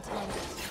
content.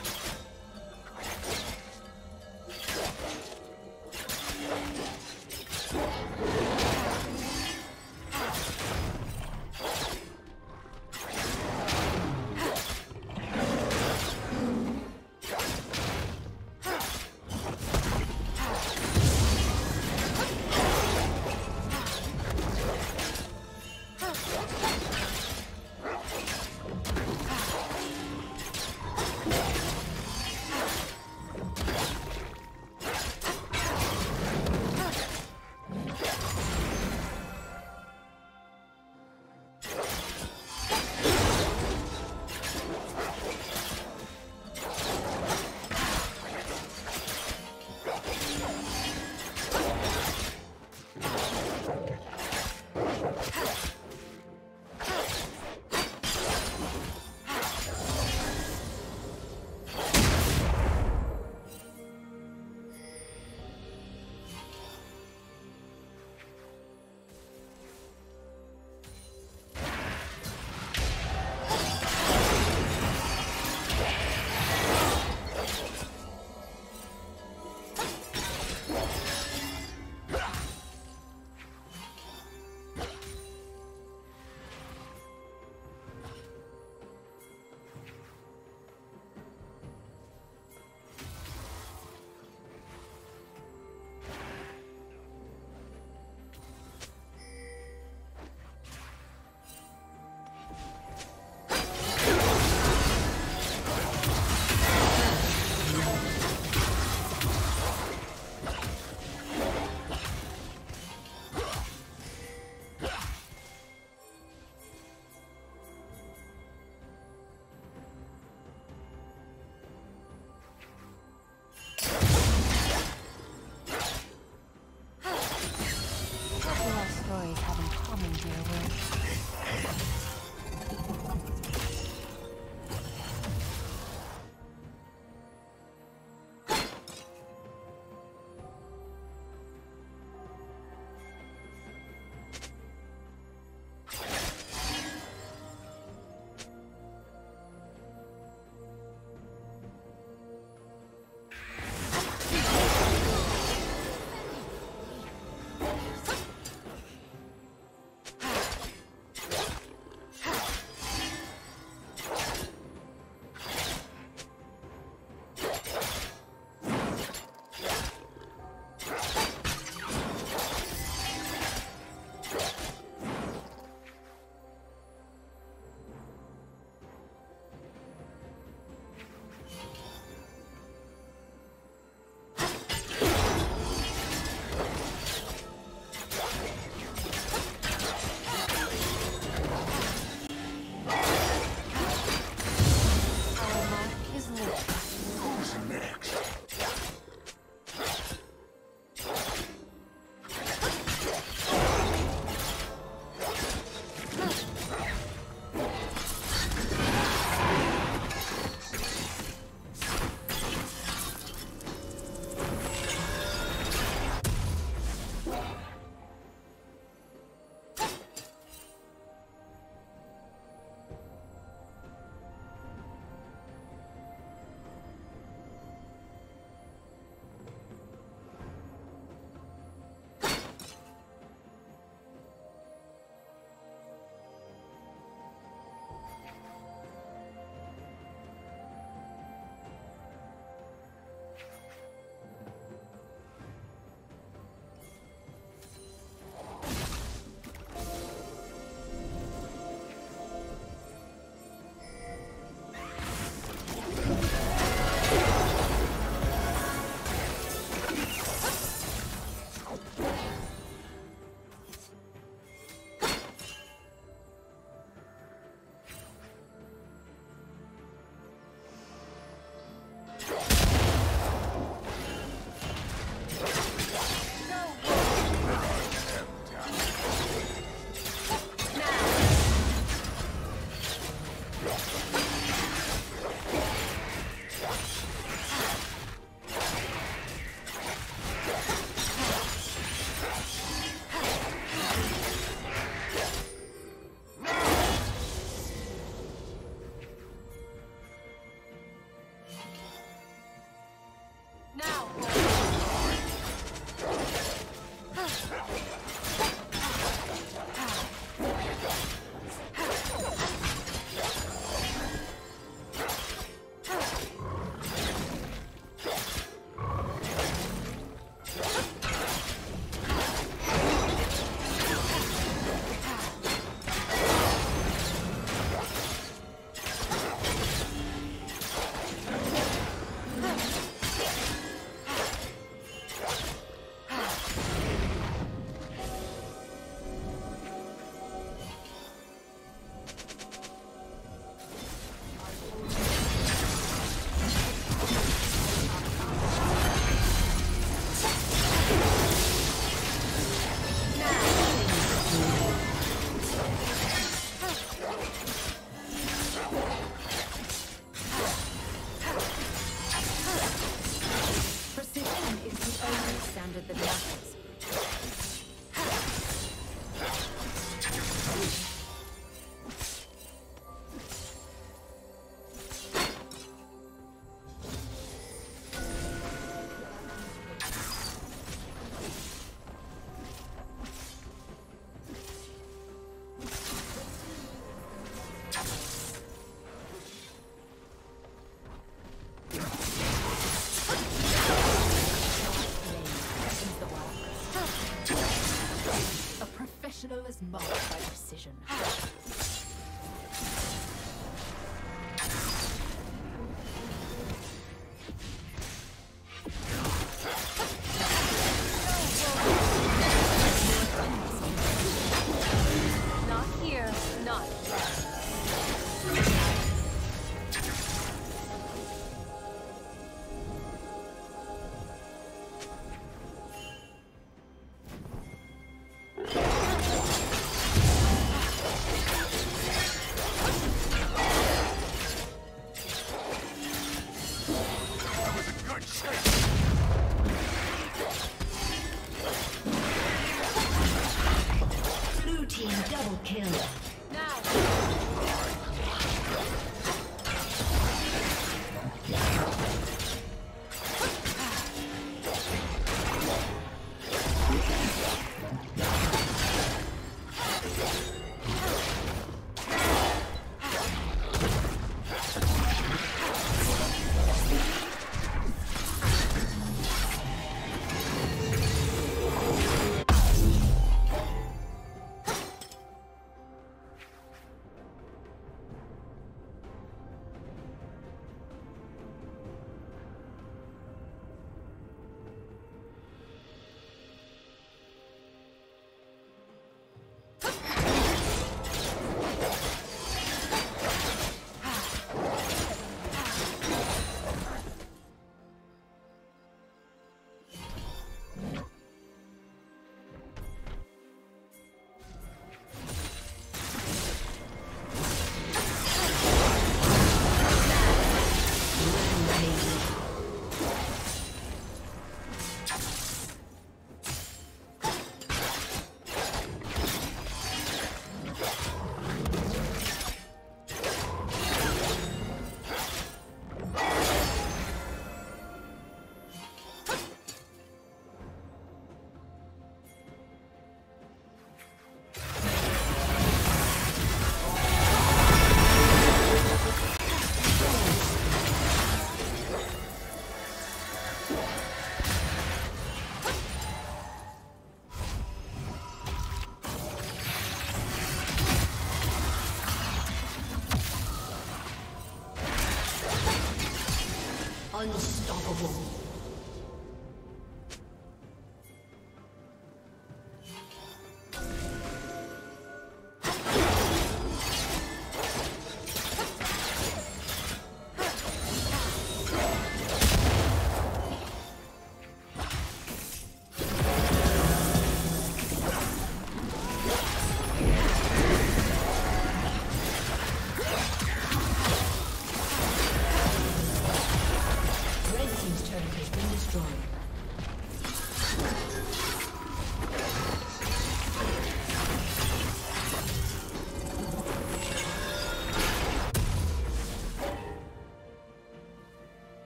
Marked by precision.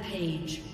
Rampage.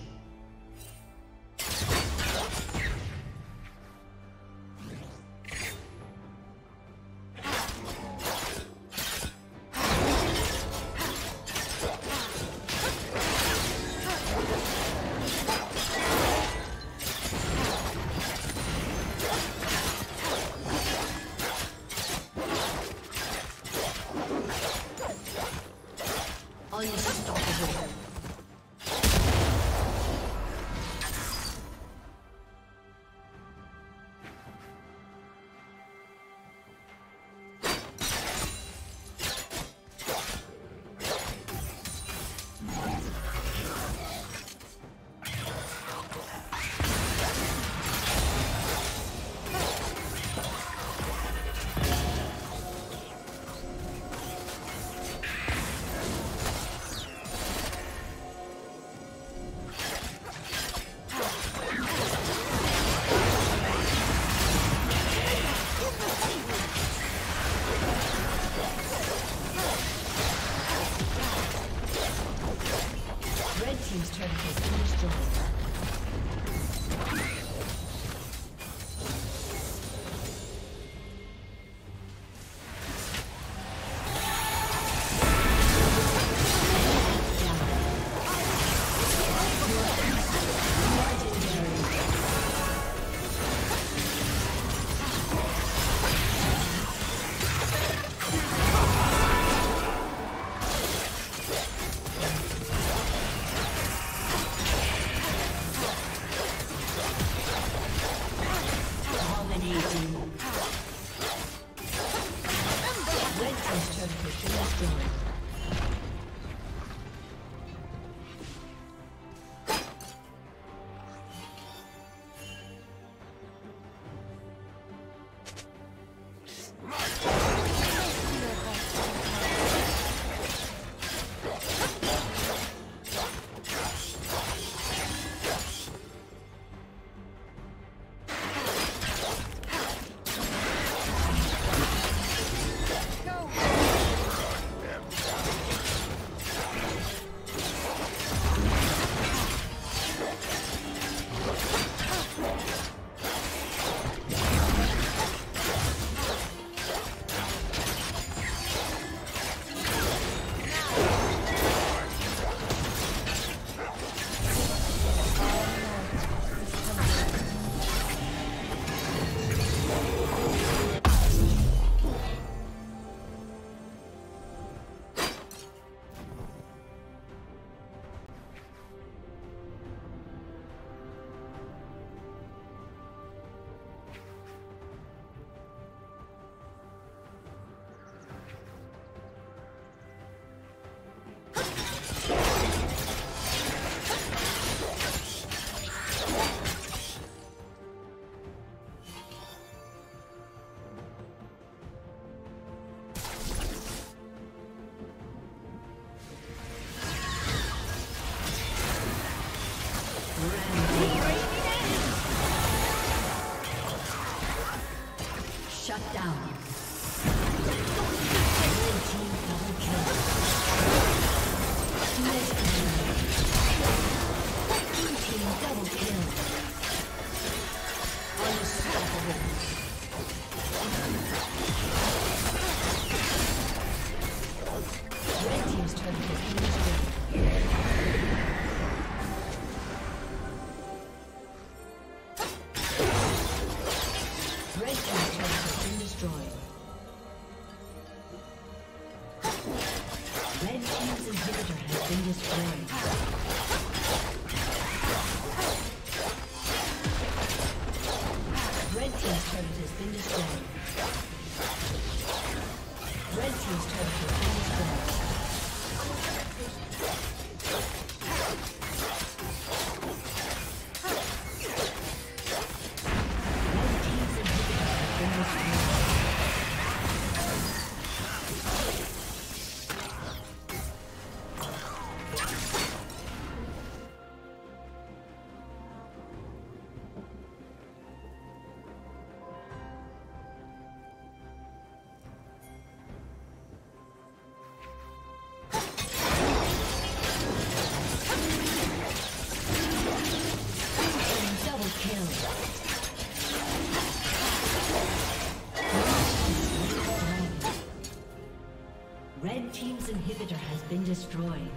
Destroyed.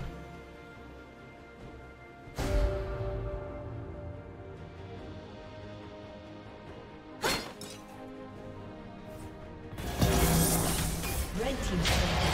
Red team's